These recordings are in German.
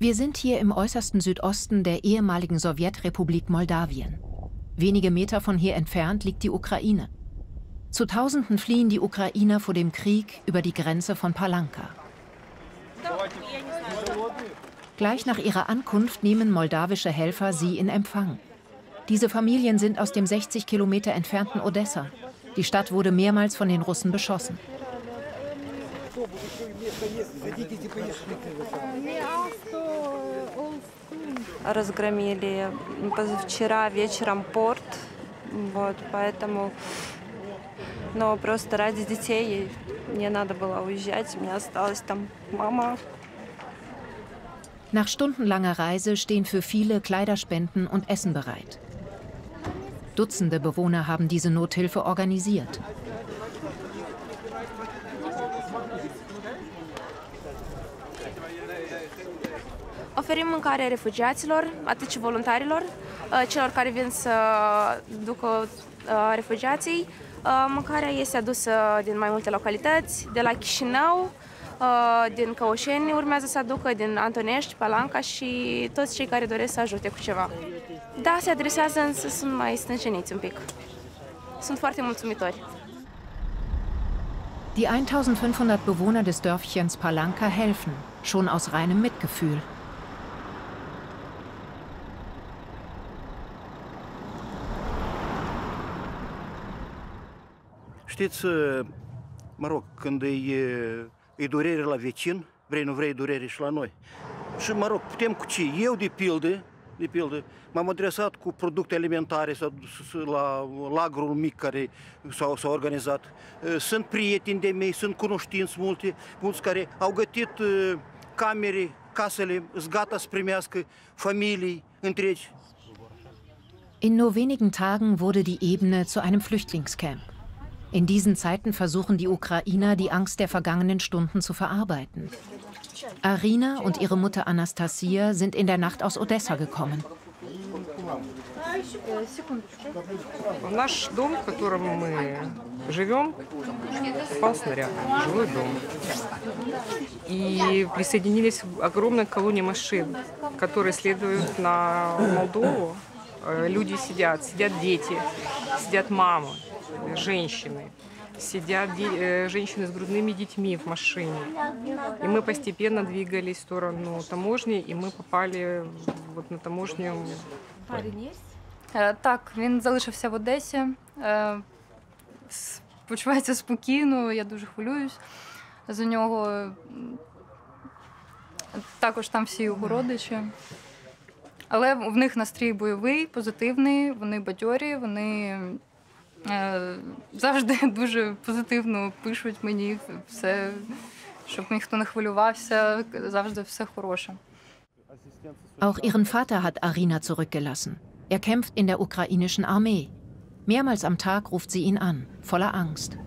Wir sind hier im äußersten Südosten der ehemaligen Sowjetrepublik Moldawien. Wenige Meter von hier entfernt liegt die Ukraine. Zu Tausenden fliehen die Ukrainer vor dem Krieg über die Grenze von Palanka. Gleich nach ihrer Ankunft nehmen moldawische Helfer sie in Empfang. Diese Familien sind aus dem 60 Kilometer entfernten Odessa. Die Stadt wurde mehrmals von den Russen beschossen Разгромили позавчера вечером порт, вот, поэтому, но просто ради детей мне надо было уезжать, у меня осталась там мама. Nach stundenlanger Reise stehen für viele Kleiderspenden und Essen bereit. Dutzende Bewohner haben diese Nothilfe organisiert. Oferim mâncare refugiaților, atât și voluntarilor, celor care vin să ducă refugiații. Mâncarea este adusă din mai multe localități, de la Chișinău, din Căușeni urmează să aducă, din Antonești, Palanca și toți cei care doresc să ajute cu ceva. Da, se adresează, însă sunt mai stânjeniți un pic. Sunt foarte mulțumitori. Die 1500 Bewohner des Dörfchens Palanka helfen, schon aus reinem Mitgefühl. Știți, mă rog, când e, e durere la vecin, vrei nu vrei durere și la noi. Și, mă rog, putem cu ce? Eu, de pildă, de pildă, m-am adresat cu producte alimentare sau la lagrul mic care s-a, s-a organizat. Sunt prieteni de mei, sunt cunoștinți multe, mulți care au gătit camere, casele, sunt gata să primească familii întregi. In nur wenigen Tagen wurde die Ebene zu einem Flüchtlingscamp. In diesen Zeiten versuchen die Ukrainer, die Angst der vergangenen Stunden zu verarbeiten. Arina und ihre Mutter Anastasia sind in der Nacht aus Odessa gekommen. Наш дом, в котором мы живем, попал снаряд, жилой дом. И присоединились огромная колония машин, которые следуют на Молдову. Люди сидят, сидят дети, сидят мамы, женщины, сидят женщины с грудными детьми в машине. И мы постепенно двигались в сторону таможни, и мы попали вот на таможню. Так, він залишився в Одесі. Почувається спокійно, я дуже хвилююсь за нього. Також там всі його родичі. Але в них настрій бойовий, позитивний, вони бадьорі, вони завжди дуже позитивно пишуть мені все, щоб ніхто не хвилювався, завжди все хороше. Auch ihren Vater hat Arina zurückgelassen. Er kämpft in der ukrainischen Armee. Mehrmals am Tag ruft sie ihn an, voller Angst.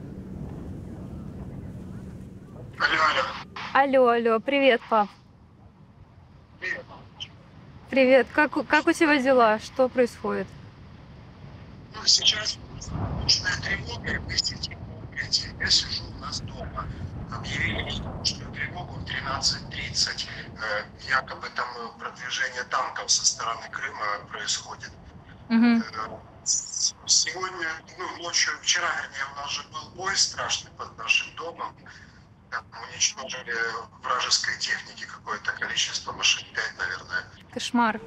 Алло, алло, привет, пап. Привет, как, как у тебя дела? Что происходит? Ну, сейчас ночная тревога, и мы сидим укрытии. Я сижу у нас дома. Объявили ночную тревогу в 13.30. Якобы там продвижение танков со стороны Крыма происходит. Угу. Сегодня, ну, ночью, вчера, вернее, у нас же был бой страшный под нашим домом. Там уничтожили вражеской техники какое-то количество машин, 5, наверное. Кошмар.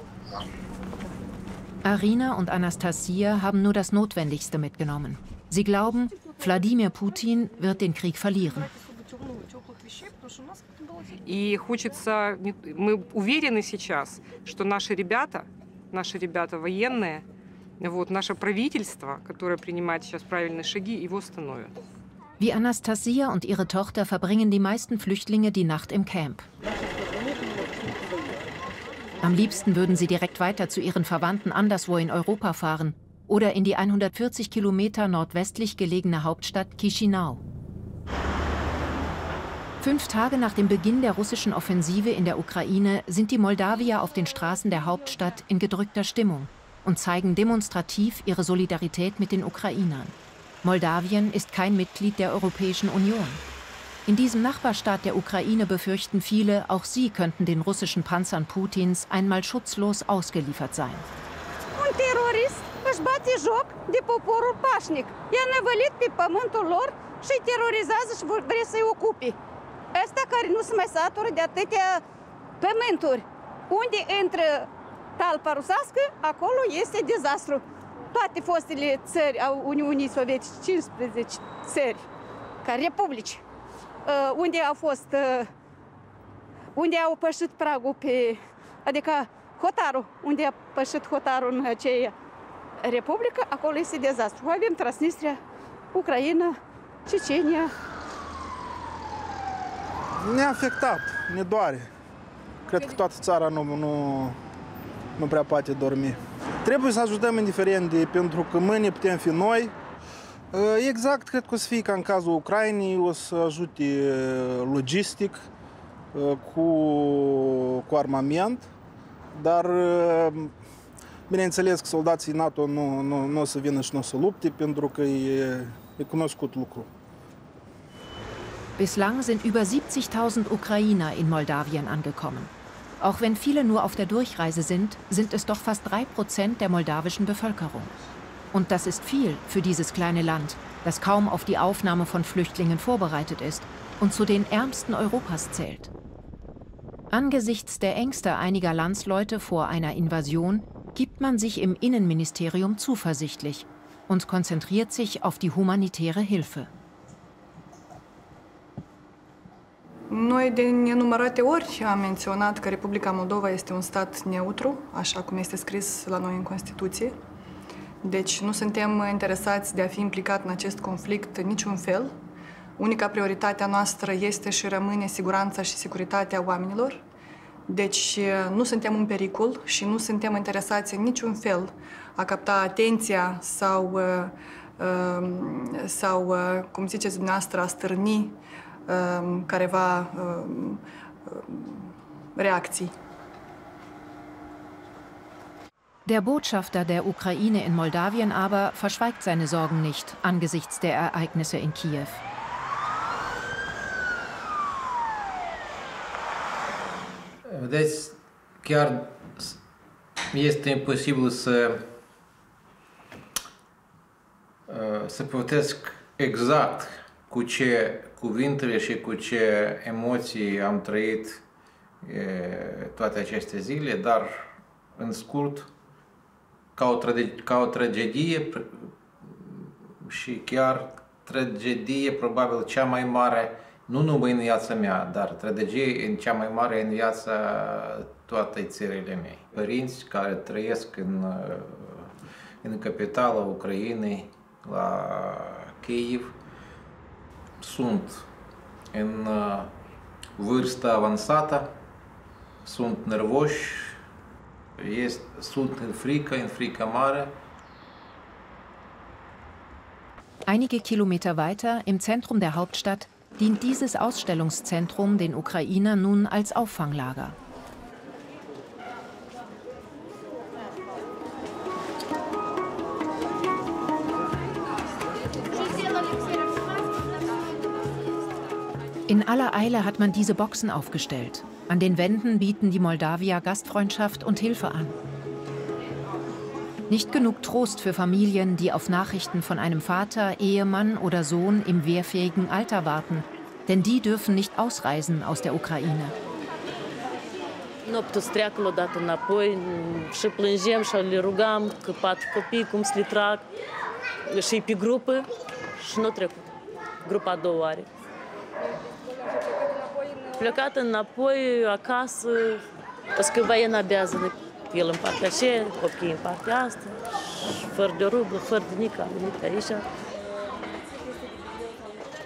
Arina und Anastasia haben nur das Notwendigste mitgenommen. Sie glauben, Wladimir Putin wird den Krieg verlieren. И хочется, мы уверены сейчас, что наши ребята, наши ребята военные, вот, наше правительство, которое принимает сейчас правильные шаги, его остановят. Wie Anastasia und ihre Tochter verbringen die meisten Flüchtlinge die Nacht im Camp. Am liebsten würden sie direkt weiter zu ihren Verwandten anderswo in Europa fahren oder in die 140 Kilometer nordwestlich gelegene Hauptstadt Chisinau. Fünf Tage nach dem Beginn der russischen Offensive in der Ukraine sind die Moldawier auf den Straßen der Hauptstadt in gedrückter Stimmung und zeigen demonstrativ ihre Solidarität mit den Ukrainern. Moldawien ist kein Mitglied der Europäischen Union. In diesem Nachbarstaat der Ukraine befürchten viele, auch sie könnten den russischen Panzern Putins einmal schutzlos ausgeliefert sein. Unde intră talpa rusească, acolo este dezastru. Toate fostele țări au Uniunii Sovietice, 15 țări, ca republici, unde au fost, uh, unde au pășit pragul pe, adică hotarul, unde a pășit hotarul în aceea republică, acolo este dezastru. Avem Transnistria, Ucraina, Cecenia. Ne-a afectat, ne doare. Cred că toată țara nu, nu, nu prea poate dormi. Trebuie să ajutăm indiferent de, pentru că mâine putem fi noi. Exact, cred că o să fie ca în cazul Ucrainei, o să ajute logistic, cu, cu armament, dar bineînțeles că soldații NATO nu, nu, nu o să vină și nu o să lupte, pentru că e, e cunoscut lucru. Bislang sind über 70.000 Ukrainer in Moldawien angekommen. Auch wenn viele nur auf der Durchreise sind, sind es doch fast drei Prozent der moldawischen Bevölkerung. Und das ist viel für dieses kleine Land, das kaum auf die Aufnahme von Flüchtlingen vorbereitet ist und zu den ärmsten Europas zählt. Angesichts der Ängste einiger Landsleute vor einer Invasion gibt man sich im Innenministerium zuversichtlich und konzentriert sich auf die humanitäre Hilfe. Noi de nenumărate ori am menționat că Republica Moldova este un stat neutru, așa cum este scris la noi în Constituție. Deci nu suntem interesați de a fi implicat în acest conflict niciun fel. Unica prioritate a noastră este și rămâne siguranța și securitatea oamenilor. Deci nu suntem în pericol și nu suntem interesați în niciun fel a capta atenția sau, sau cum ziceți dumneavoastră, a stârni careva reakcji. Der Botschafter der Ukraine in Moldawien aber verschweigt seine Sorgen nicht angesichts der Ereignisse in Kiew. Vedeți, chiar este imposibil să să plătesc exact cu ce cuvintele și cu ce am trăit toate aceste zile, dar în scurt, ca o, trage- ca o tragedie și chiar tragedie probabil cea mai mare, nu numai în viața mea, dar tragedie în cea mai mare în viața toate țările mei. Părinți care trăiesc în, în capitala Ucrainei, la Kiev, sunt în vârstă avansată, sunt nervoși, sunt în frică, în frică mare. Einige Kilometer weiter, im Zentrum der Hauptstadt, dient dieses Ausstellungszentrum den Ukrainern nun als Auffanglager. In aller Eile hat man diese Boxen aufgestellt. An den Wänden bieten die Moldawier Gastfreundschaft und Hilfe an. Nicht genug Trost für Familien, die auf Nachrichten von einem Vater, Ehemann oder Sohn im wehrfähigen Alter warten. Denn die dürfen nicht ausreisen aus der Ukraine. Noptul streacul odată înapoi și plângem și le rugam că patru copii cum să le trag și pe grupă și nu trecut. Grupa a doua oare. Plecat înapoi acasă, că военно обязаны. El în partea aceea, copiii în partea asta, fără de rublă, fără de nici nimic aici.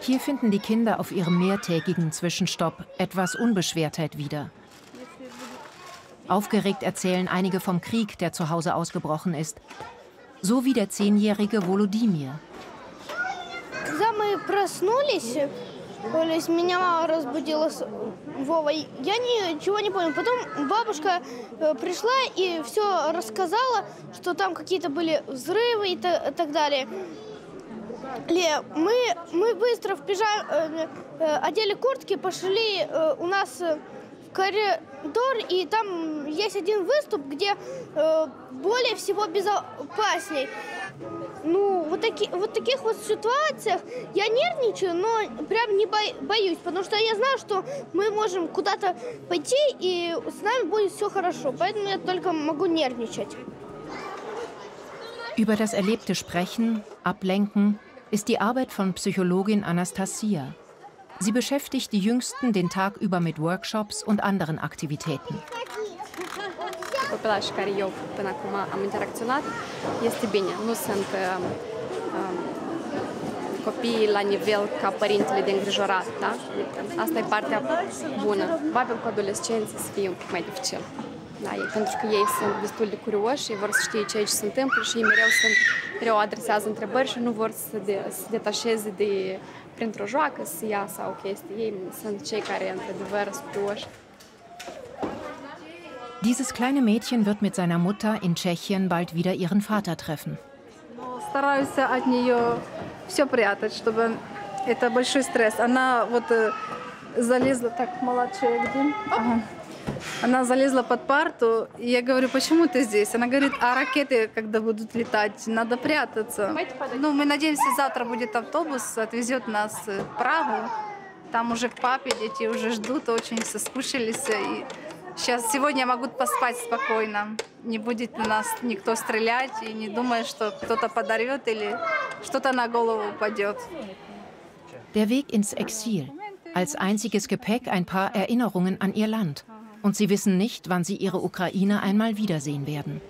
Hier finden die Kinder auf ihrem mehrtägigen Zwischenstopp etwas Unbeschwertheit wieder. Aufgeregt erzählen einige vom Krieg, der zu Hause ausgebrochen ist. So wie der zehnjährige Volodymyr. Когда мы проснулись, то есть меня мама разбудила с Вовой, я ничего не понял. Потом бабушка пришла и все рассказала, что там какие-то были взрывы и так далее. мы, мы быстро вбежали, э, э, одели куртки, пошли э, у нас э, в коридор, и там есть один выступ, где э, более всего безопасней. Ну, вот, таки, вот таких вот ситуациях я нервничаю, но прям не бо- боюсь, потому что я знаю, что мы можем куда-то пойти, и с нами будет все хорошо. Поэтому я только могу нервничать. Über das Erlebte sprechen, ablenken, ist die Arbeit von Psychologin Anastasia. Sie beschäftigt die Jüngsten den Tag über mit Workshops und anderen Aktivitäten. Copilașii care eu până acum am interacționat este bine. Nu sunt uh, um, copii la nivel ca părintele de îngrijorat, da? Asta e partea bună. Probabil cu adolescenții să fie un pic mai dificil. Da, e, pentru că ei sunt destul de curioși, ei vor să știe ceea ce se întâmplă și ei mereu, sunt, mereu adresează întrebări și nu vor să, de, să detașeze de, printr-o joacă, să ia sau chestii. Ei sunt cei care, într-adevăr, sunt curioși. Dieses kleine Mädchen wird mit seiner Mutter in Tschechien bald wieder ihren Vater treffen. Стараюсь от нее все прятать, чтобы это большой стресс. Она вот э, залезла, так, младшая где? Ага. Она залезла под парту, и я говорю, почему ты здесь? Она говорит, а ракеты, когда будут летать, надо прятаться. Ну, мы надеемся, завтра будет автобус, отвезет нас в Прагу. Там уже к папе дети уже ждут, очень соскучились. И сейчас, сегодня могут поспать спокойно. Не будет на нас никто стрелять и не думая, что кто-то подорвет или что-то на голову упадет. Der Weg ins Exil. Als einziges Gepäck ein paar Erinnerungen an ihr Land. Und sie wissen nicht, wann sie ihre Ukraine einmal wiedersehen werden.